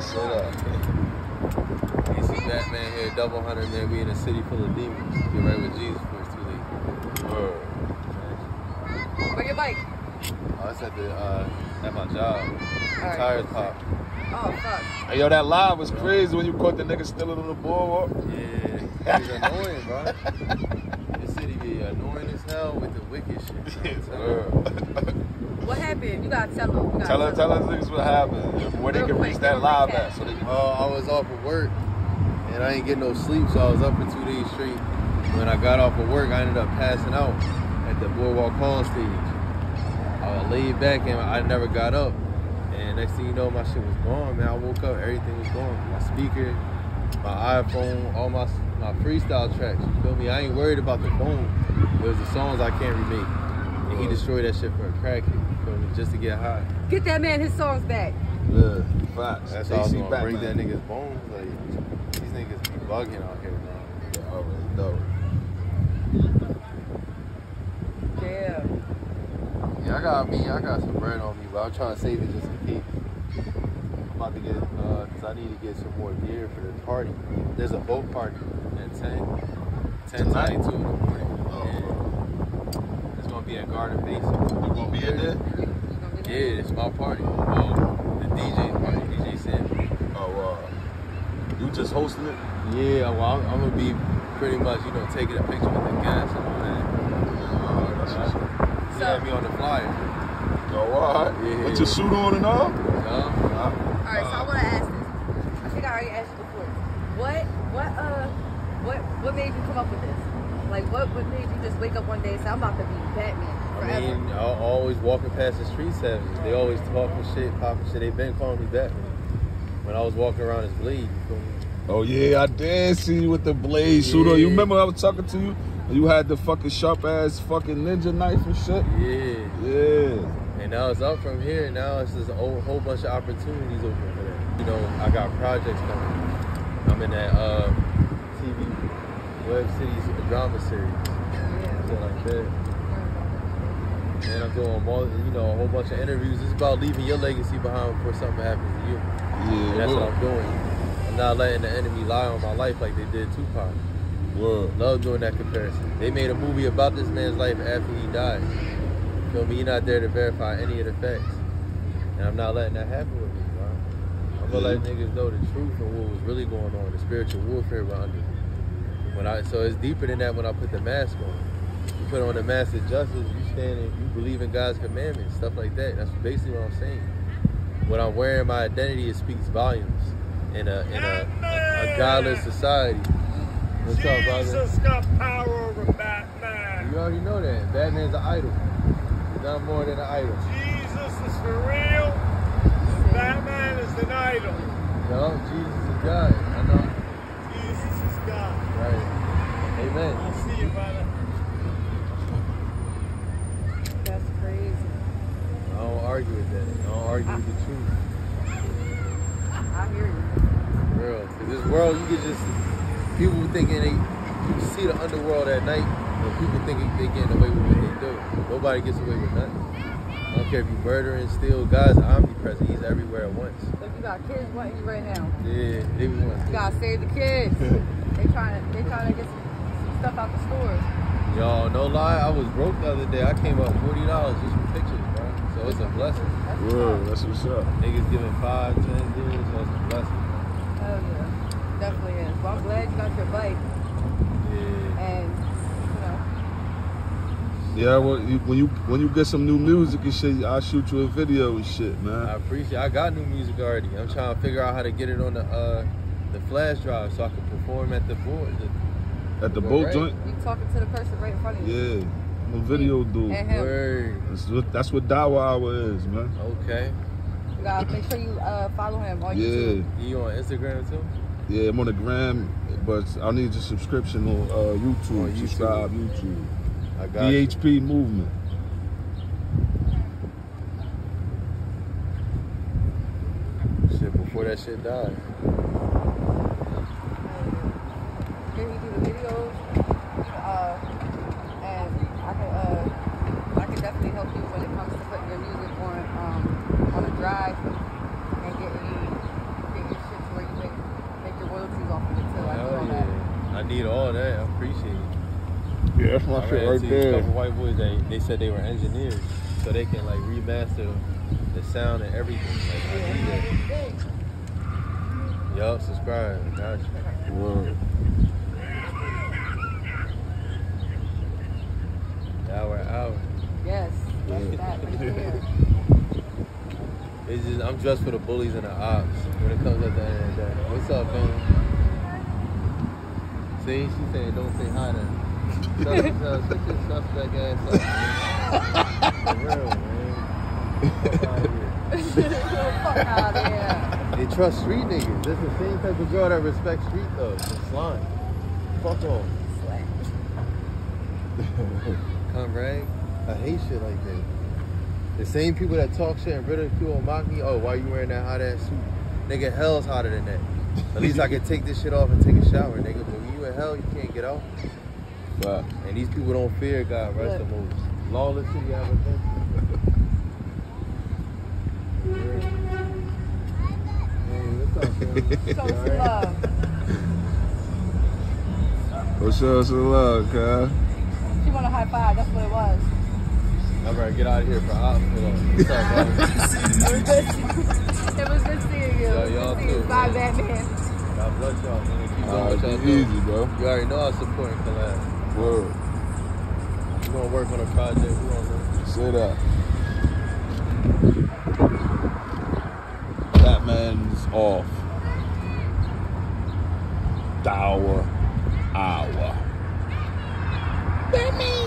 Straight up. You see Batman here, double hundred, man. We in a city full of demons. Get right with Jesus it's too late. Word. Where your bike? Oh, it's at the uh, at my job. Alright. Tires pop. Oh fuck. Hey, yo, that live was crazy when you caught the nigga stealing on the boardwalk. Yeah, it's annoying, bro. This city be annoying as hell with the wicked shit. bro. What happened? You gotta tell them. You gotta tell us, tell us niggas what happened, where they Real can quick, reach that live at. So they can, Uh, I was off of work and I ain't get no sleep, so I was up for two days straight. When I got off of work, I ended up passing out at the Boardwalk Hall stage. I was laid back and I never got up. And next thing you know, my shit was gone, man. I woke up, everything was gone. My speaker, my iPhone, all my my freestyle tracks. You feel me? I ain't worried about the phone. It was the songs I can't remake. And he destroyed that shit for a crackhead. You feel me? Just to get high. Get that man his songs back. yeah, facts. That's how I was JC gonna break Batman. that nigga's bones. Like these niggas be bugging out here, man. Yeah, I already know. Yeah. Yeah, I got me. I got some bread on me, but I'm trying to save it just in case. I'm about to get, uh, cause I need to get some more gear for the party. There's a boat party at 10, 10 Tonight? to 2 in the morning. Oh. It's gonna be at Garden Basin. You gonna be in there? You gonna get Yeah, it's my party. Oh, the DJ's party, DJ said. Oh, uh, you just hosting it? Yeah, well, I'm, I'm gonna be pretty much, you know, taking a picture with the guests and all that. Uh, that's what's up. You had me on the flyer. Oh, all right. Yeah. With your suit on and all? Huh? Uh, All right, so I want to ask this. I think I already asked you before. What, what, uh, what, what made you come up with this? Like, what, what made you just wake up one day and say, I'm about to be Batman I forever? mean, I always walking past the street savage. They always talking shit, popping shit. They been calling me Batman. When I was walking around as Blade, you feel me? Oh yeah, I did see you with the blade shooter. You remember I was talking to you? You had the fucking sharp ass fucking ninja knife and shit. Yeah. Yeah. And now it's up from here. Now it's just a whole, whole bunch of opportunities open for that. You know, I got projects coming. I'm in that uh, TV web series drama series. Yeah. Shit like that. And I'm doing more, you know, a whole bunch of interviews. It's about leaving your legacy behind before something happens to you. Yeah. And that's what I'm doing. I'm not letting the enemy lie on my life like they did Tupac. Word. Love doing that comparison. They made a movie about this man's life after he died. Feel me? You're not there to verify any of the facts. And I'm not letting that happen with me, bro. I'm gonna let niggas know the truth and what was really going on, the spiritual warfare we're under. When I so it's deeper than that when I put the mask on. You put on the mask of justice, you stand and you believe in God's commandments, stuff like that. That's basically what I'm saying. When I'm wearing my identity, it speaks volumes in a in a, a, a godless society. What's up, brother? Jesus got power over Batman. You already know that. Batman's an idol. He's not more than an idol. Jesus is for real. Batman is an idol. No, Jesus is God. I know. Jesus is God. Right. Amen. I'll see you, brother. That's crazy. I don't argue with that. I don't argue with the truth. I hear you. For real. Cause this world, you can just people thinking they you see the underworld at night, and people thinking they getting away with what they do. Nobody gets away with nothing. I don't care if you murder and steal. God's omnipresent. He's everywhere at once. Look, you got kids wanting you right now. Yeah, they be You wanting. gotta save the kids. they trying to, they trying to get some, some stuff out the stores. Y'all, no lie, I was broke the other day. I came up forty dollars just for pictures, bro. So it's a blessing. That's what's That's what's up. Niggas giving five, ten dudes, so it's a blessing. Oh yeah. Definitely is. Well, I'm glad you got your bike Yeah. and, you know, Yeah, well, you, when you when you get some new music and shit, I'll shoot you a video and shit, man. I man. appreciate. I got new music already. I'm trying to figure out how to get it on the uh, the flash drive so I can perform at the board. The, At the Well, boat right. joint. you talking to the person right in front of you. Yeah, I'm a video dude. And him. word. That's what that's what Dawa Hour is, man. Okay. You gotta make sure you uh, follow him on Yeah, YouTube. You on Instagram too? yeah. I'm on the gram, but I need your subscription on uh, YouTube. On YouTube. Subscribe YouTube. I got you. DHP movement. Shit before that shit died. Here you do the videos, uh, and I can uh, I can definitely help you when it comes to putting your music on um, on a drive and getting you getting your need all that. I appreciate it. Yeah, that's my I shit ran right into these there. couple white boys. They they said they were engineers, so they can like remaster the sound and everything. Like, I need that. Yup, subscribe. Got you. Word. Now we're out. Yes. That's Yeah. that right there. It's just I'm dressed for the bullies and the ops when it comes at the end of the day. What's up, man? See, she said don't say hi to him. Tell her, tell her, sit your suspect ass For real, man. Fuck outta here. Fuck out of here. They trust street niggas. That's the same type of girl that respects street thugs. It's slime. Fuck off. Sweat. Come rag. I hate shit like that. The same people that talk shit and ridicule and mock me, oh, why you wearing that hot ass suit? Nigga, hell's hotter than that. At least I can take this shit off and take a shower, nigga. But when you in hell, you can't get out. Fact. And these people don't fear God, rest the most. Lawless city I've ever been to. What's up. Show some love. What's up, some love, cuz? She want a high five. That's what it was. I'm ready to get out of here for ops. Hold on. What's up, bro? It was good. It was good seeing you. Yeah, Good y'all seeing too, Bye, man. Batman. God bless y'all, man. Keep doing Alright, what y'all be do. easy, bro. You already know I support collab. Word. We're gonna work on a project. We're gonna Say that. Batman's off. Dower hour. Batman.